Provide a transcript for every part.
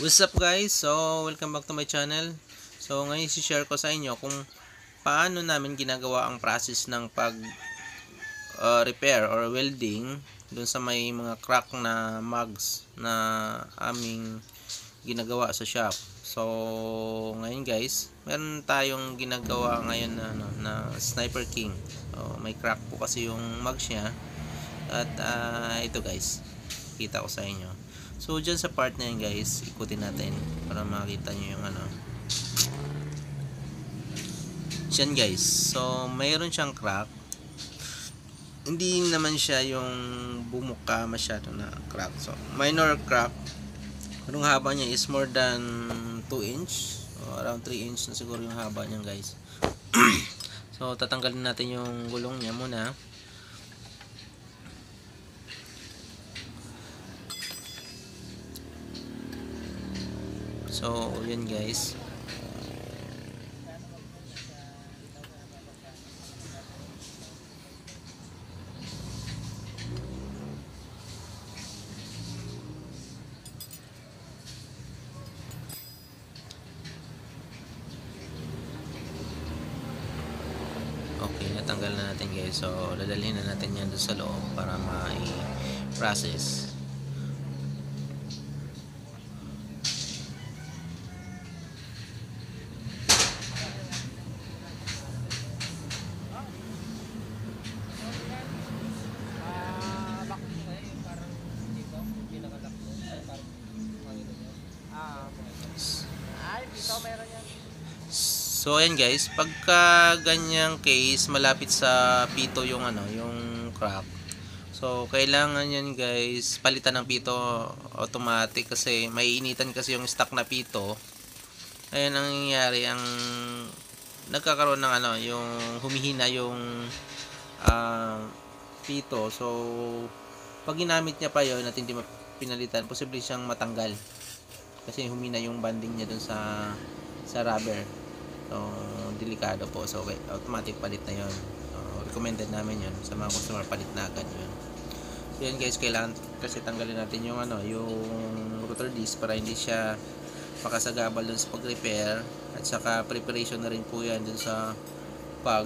What's up guys? So, welcome back to my channel. So, ngayon si-share ko sa inyo kung paano namin ginagawa ang process ng pag uh, repair or welding dun sa may mga crack na mugs na aming ginagawa sa shop. So, ngayon guys, meron tayong ginagawa ngayon na, ano, na Sniper King. So, may crack po kasi yung mugs niya. At uh, ito guys, kita ko sa inyo. So, dyan sa part na yan guys, ikutin natin para makita nyo yung ano. Dyan guys. So, mayroon siyang crack. Hindi naman siya yung bumuka masyado na crack. So, minor crack. Anong haba niya is more than 2 inch. O, around 3 inch na siguro yung haba niya guys. so, tatanggalin natin yung gulong niya muna. So, yun guys. Okay, natanggal na natin guys. So, dadalhin na natin yan doon sa loob para ma-process. So ayan guys, pagka ganyang case malapit sa pito yung ano, yung crack. So kailangan yan guys, palitan ng pito automatic kasi maiinitan kasi yung stock na pito. Ayan ang nangyayari, ang nagkakaroon ng ano, yung humihina yung uh, pito. So pag ginamit niya pa yon at hindi pinalitan, posible siyang matanggal. Kasi humina yung banding niya dun sa sa rubber. So, delikado po. So, automatic palit na yon. So, recommended namin yon sa mga customer palit na agad yun. So, yan guys, kailangan kasi tanggalin natin yung ano, yung rotor disc para hindi siya makasagabal dun sa pag-repair at saka preparation na rin po yan dun sa pag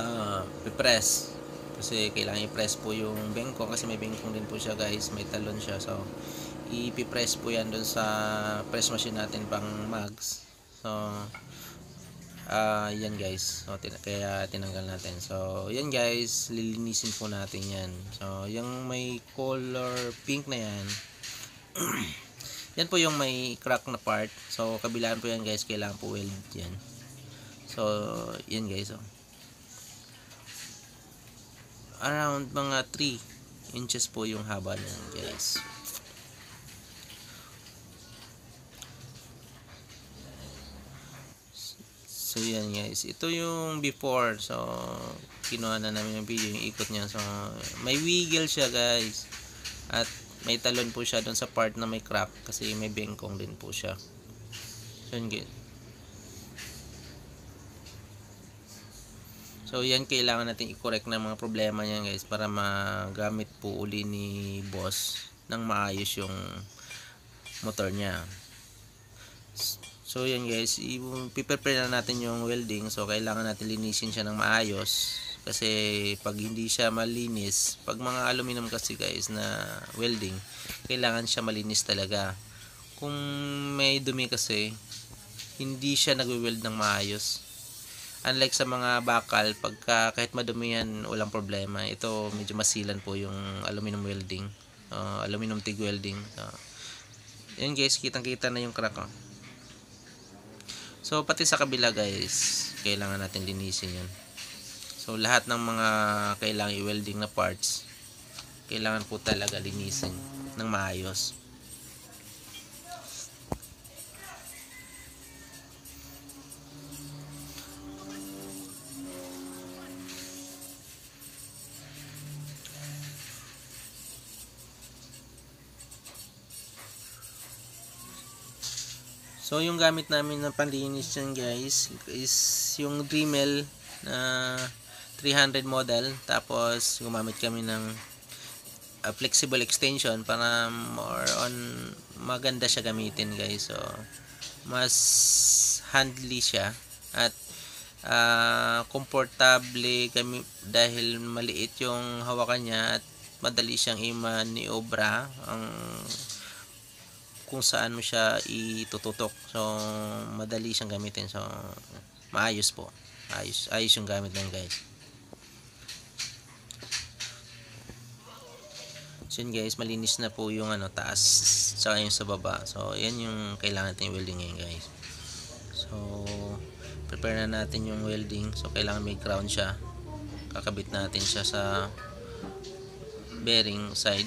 uh, press kasi kailangan i-press po yung bengkong kasi may bengkong din po siya guys may talon siya so ipipress po yan dun sa press machine natin pang mags so uh, yan guys. So, tin kaya tinanggal natin. So yan guys lilinisin po natin yan. So yung may color pink na yan. Yan po yung may crack na part. So kabilaan po yan guys. Kailangan po weld yan. So yan guys oh. around mga 3 inches po yung haba niyan guys So yan guys, ito yung before. So kinuha na namin yung video, yung ikot niya. So may wiggle siya guys. At may talon po siya doon sa part na may crack kasi may bengkong din po siya. So yan guys. So yan kailangan natin i-correct na mga problema niyan guys para magamit po uli ni boss ng maayos yung motor niya. So yan guys, i-prepare na natin yung welding. So kailangan natin linisin siya ng maayos kasi pag hindi siya malinis, pag mga aluminum kasi guys na welding, kailangan siya malinis talaga. Kung may dumi kasi, hindi siya nagwe-weld ng maayos. Unlike sa mga bakal, pagka kahit madumi yan, walang problema. Ito medyo masilan po yung aluminum welding. Uh, aluminum TIG welding. So, yan guys, kitang-kita na yung crack. Oh. So, pati sa kabila guys, kailangan natin linisin yan. So, lahat ng mga kailangan i-welding na parts, kailangan po talaga linisin ng maayos. So, yung gamit namin na panlinis dyan guys is yung Dremel na 300 model. Tapos, gumamit kami ng a flexible extension para more on maganda siya gamitin guys so mas handly siya at uh, komportable kami dahil maliit yung hawakan niya at madali siyang i-maniobra ang kung saan mo siya itututok so madali siyang gamitin so maayos po ayos, ayos yung gamit ng guys So guys, malinis na po yung ano, taas saka yung sa baba. So yan yung kailangan natin welding ngayon guys. So prepare na natin yung welding. So kailangan may ground siya. Kakabit natin siya sa bearing side.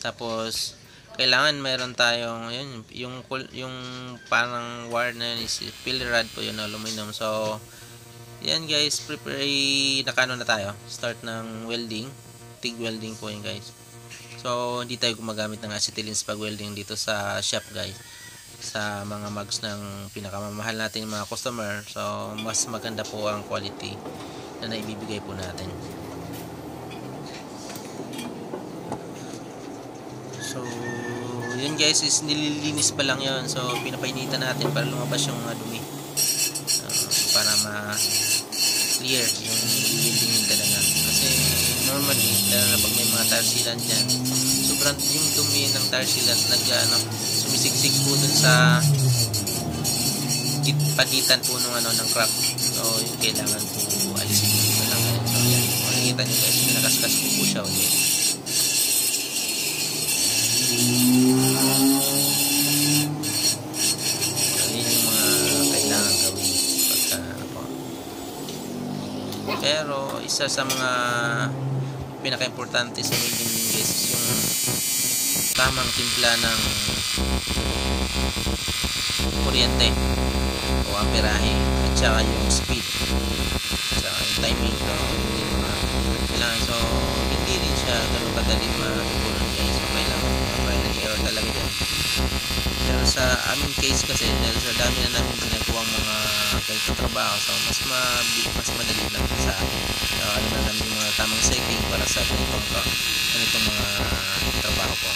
Tapos kailangan meron tayong yun, yung yung parang wire na yun is filler rod po yun aluminum. So yan guys, prepare nakano na tayo. Start ng welding TIG welding po yun guys so hindi tayo gumagamit ng acetylene pag welding dito sa shop guys sa mga mags ng pinakamamahal natin mga customer so mas maganda po ang quality na naibibigay po natin so yun guys is nililinis pa lang yun. So pinapainitan natin para lumabas yung uh, dumi. Uh, para ma clear yung welding talaga. Kasi normally lalo pag may mga tire sealant dyan sobrang yung dumi ng tire sealant nag ano, sumisiksik po dun sa pagitan po ng ano ng crack so yung kailangan po alisin. Po lang. So yan. Makikita nyo guys nakaskas po po siya ulit pero isa sa mga pinaka-importante sa welding din guys is yung tamang timpla ng kuryente o amperahe at saka yung speed. At saka yung timing. So hindi kailangan. So hindi rin siya ganun kadali matutunan error talaga dyan pero sa aming case kasi dahil sa dami na namin ginagawa mga ganitong trabaho so mas ma mas madali lang sa akin so ano na namin yung mga tamang setting para sa ganitong, ganitong mga trabaho po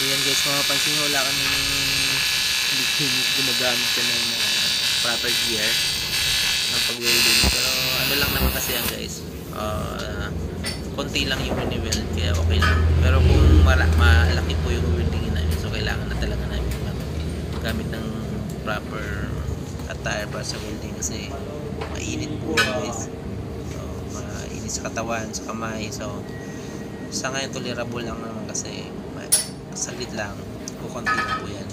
So yan guys, mapapansin nyo wala kami hindi gumagamit ka ng uh, proper gear ng pag-welding. Pero ano lang naman kasi yan guys, uh, konti lang yung wini-weld kaya okay lang. Pero kung mara, malaki po yung welding namin, so kailangan na talaga namin gamit ng proper attire para sa welding kasi mainit po guys. So, mainit sa katawan, sa kamay. So, sa ngayon tolerable lang naman kasi saglit lang kukunti lang po yan.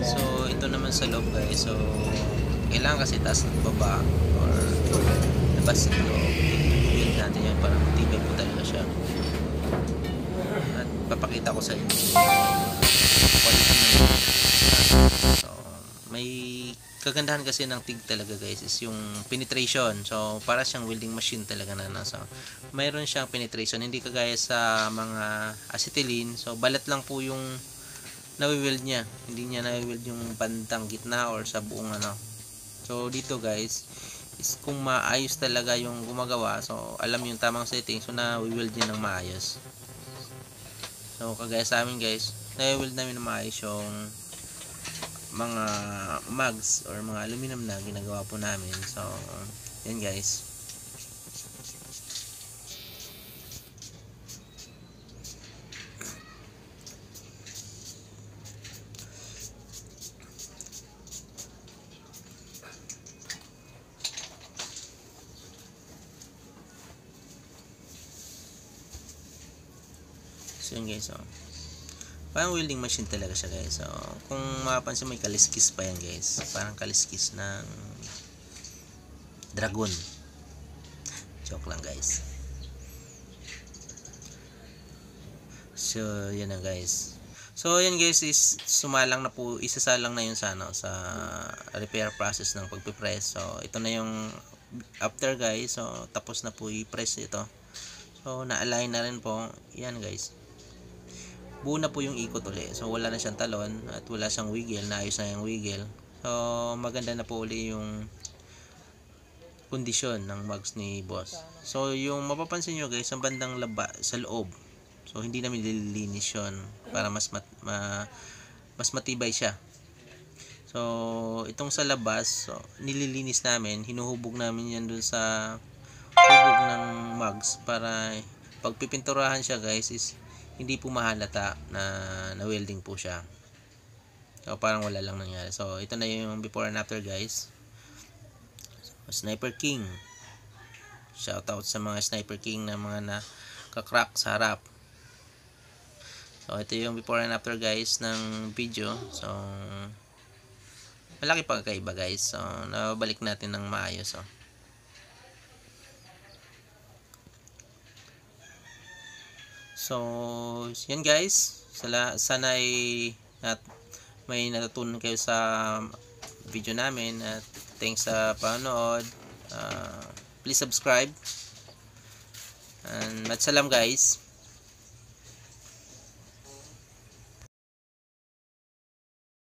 So ito naman sa loob guys. So kailangan kasi taas ng baba or labas ng loob. Build natin yan para matibay po talaga siya. At papakita ko sa inyo. Quality kagandahan kasi ng TIG talaga guys is yung penetration. So, para siyang welding machine talaga na nasa. Mayroon siyang penetration. Hindi kagaya sa mga acetylene. So, balat lang po yung nawi-weld niya. Hindi niya nawi-weld yung bandang gitna or sa buong ano. So, dito guys is kung maayos talaga yung gumagawa. So, alam yung tamang setting. So, nawi-weld niya ng maayos. So, kagaya sa amin guys, nawi-weld namin ng maayos yung mga mugs or mga aluminum na ginagawa po namin. So yan guys. So yun guys oh parang welding machine talaga siya guys so kung mapapansin may kaliskis pa yan guys parang kaliskis ng dragon joke lang guys so yan na guys So, yan guys, is sumalang na po, isasalang na yun sa, ano, sa repair process ng pagpipress. So, ito na yung after guys. So, tapos na po i-press ito. So, na-align na rin po. Yan guys. Buo na po yung ikot ulit. So, wala na siyang talon at wala siyang wiggle. Naayos na yung wiggle. So, maganda na po uli yung kondisyon ng mugs ni boss. So, yung mapapansin nyo guys, ang bandang laba sa loob. So, hindi namin nililinis yun para mas mat, ma, mas matibay siya. So, itong sa labas, so, nililinis namin, hinuhubog namin yan dun sa hubog ng mugs para pag pipinturahan siya guys is hindi po mahalata na na-welding po siya. So, parang wala lang nangyari. So, ito na yung before and after guys. So, Sniper King. Shout out sa mga Sniper King na mga nakakrak sa harap. So, ito yung before and after guys ng video. So, malaki pagkaiba guys. So, nabalik natin ng maayos. Oh. So, yan guys. Sana ay at may natutunan kayo sa video namin at thanks sa panonood. Uh, please subscribe. And matsalam guys.